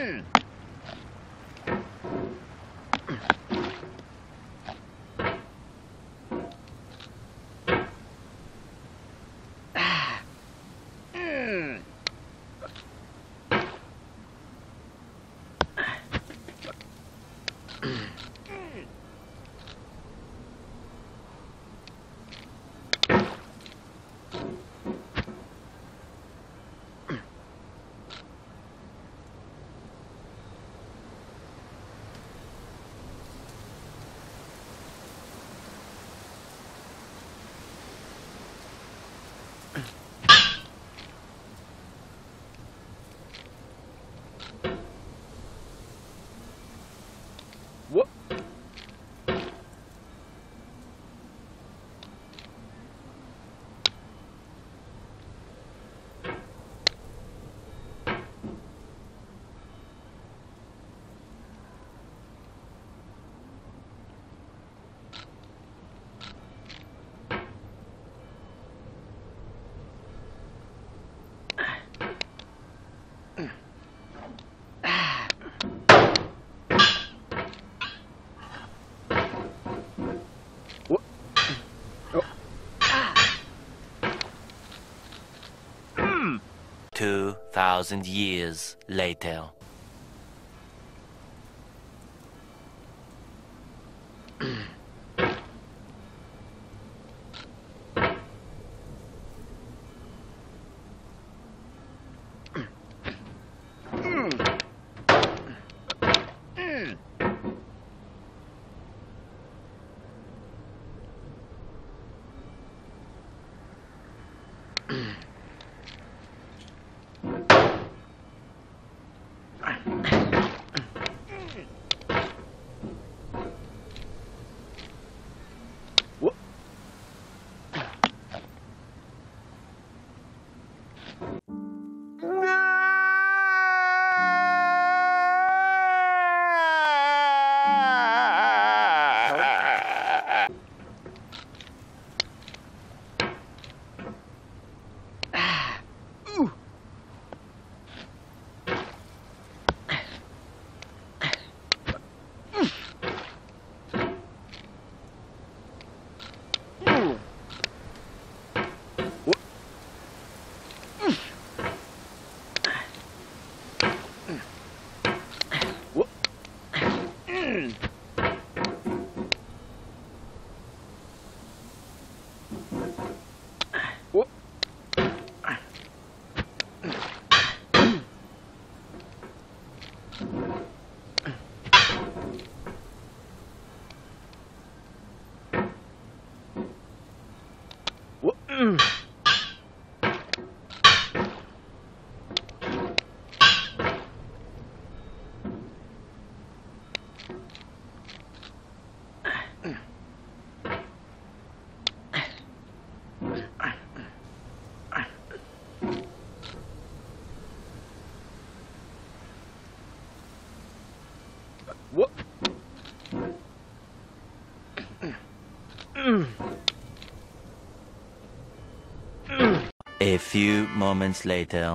in. 2,000 years later. What? A few moments later.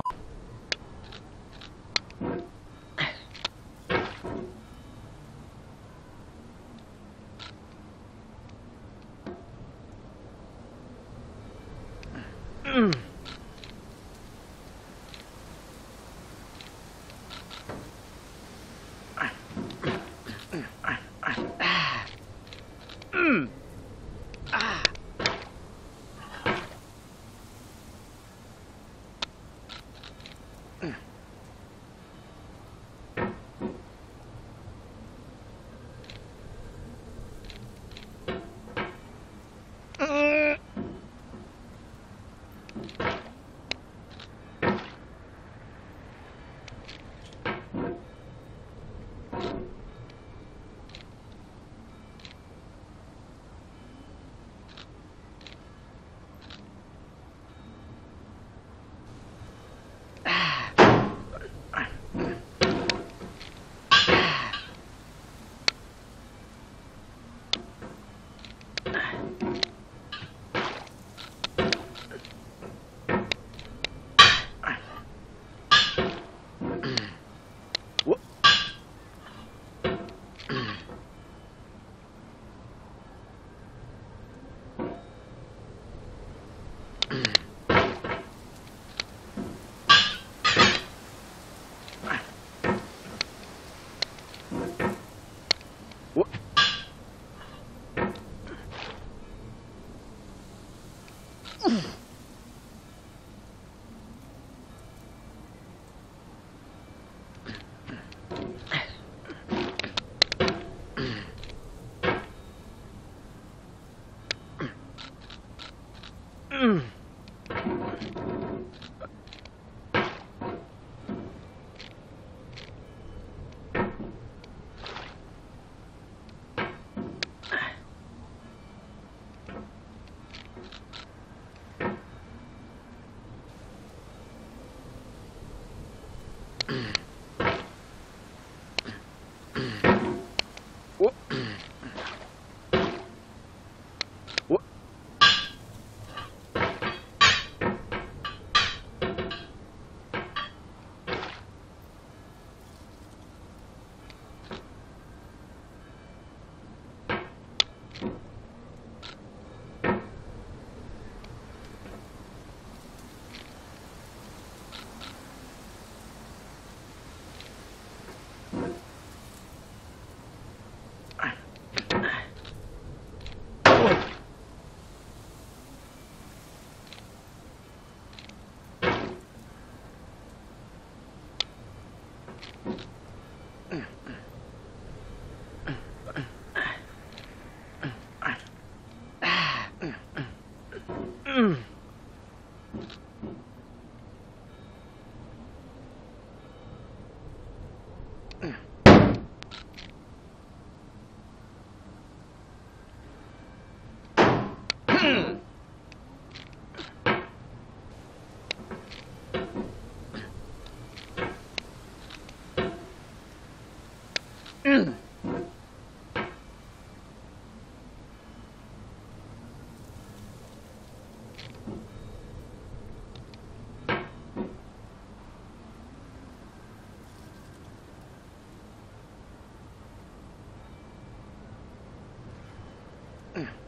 Mmm.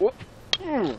おおお